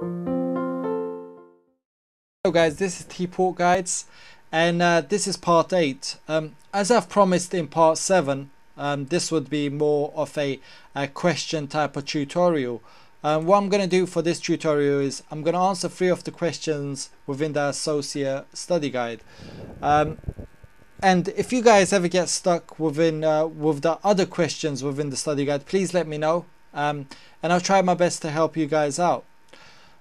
Hello guys, this is T-Port Guides and uh, this is part 8. Um, as I've promised in part 7, um, this would be more of a, a question type of tutorial. Um, what I'm going to do for this tutorial is I'm going to answer three of the questions within the associate study guide. Um, and if you guys ever get stuck within uh, with the other questions within the study guide, please let me know. Um, and I'll try my best to help you guys out.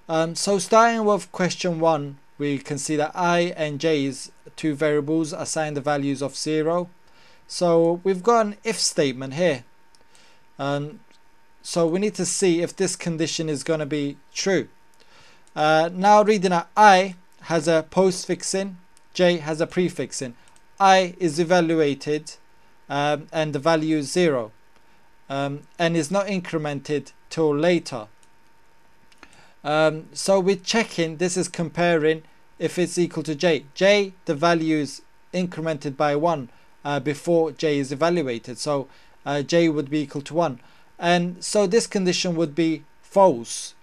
Um, so starting with question one, we can see that i and j's two variables assign the values of zero. So we've got an if statement here. Um, so we need to see if this condition is going to be true. Uh, now reading that i has a postfixing, j has a prefixing i is evaluated um, and the value is 0 um, and is not incremented till later. Um, so we're checking, this is comparing if it's equal to j. j, the value is incremented by 1 uh, before j is evaluated. So uh, j would be equal to 1. And so this condition would be false.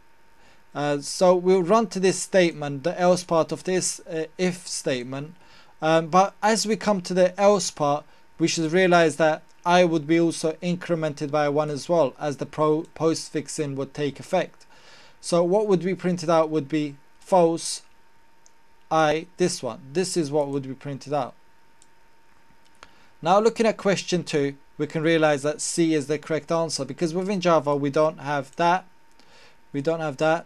Uh, so we'll run to this statement, the else part of this uh, if statement, um, but as we come to the else part, we should realize that i would be also incremented by 1 as well as the pro postfixing would take effect. So what would be printed out would be false i this one. This is what would be printed out. Now looking at question 2 we can realize that C is the correct answer because within Java we don't have that we don't have that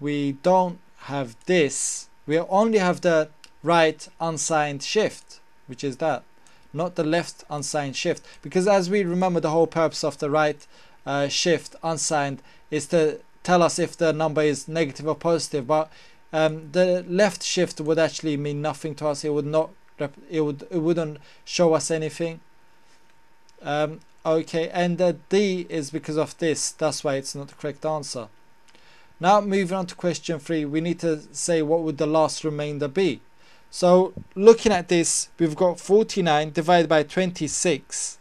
we don't have this we only have the right unsigned shift, which is that, not the left unsigned shift. Because as we remember, the whole purpose of the right uh, shift unsigned is to tell us if the number is negative or positive. But um, the left shift would actually mean nothing to us. It would not. It would. It wouldn't show us anything. Um, okay, and the D is because of this. That's why it's not the correct answer. Now moving on to question three, we need to say what would the last remainder be. So looking at this, we've got 49 divided by 26.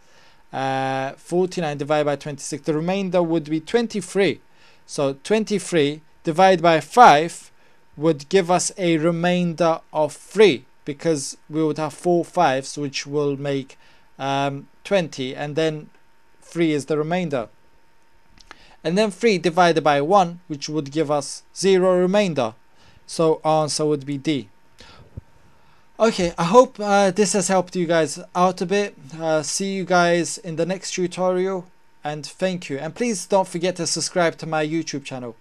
Uh, 49 divided by 26. The remainder would be 23. So 23 divided by 5 would give us a remainder of 3 because we would have 4 fives which will make um, 20 and then 3 is the remainder. And then 3 divided by 1 which would give us 0 remainder. So answer would be D. Okay, I hope uh, this has helped you guys out a bit. Uh, see you guys in the next tutorial and thank you. And please don't forget to subscribe to my YouTube channel.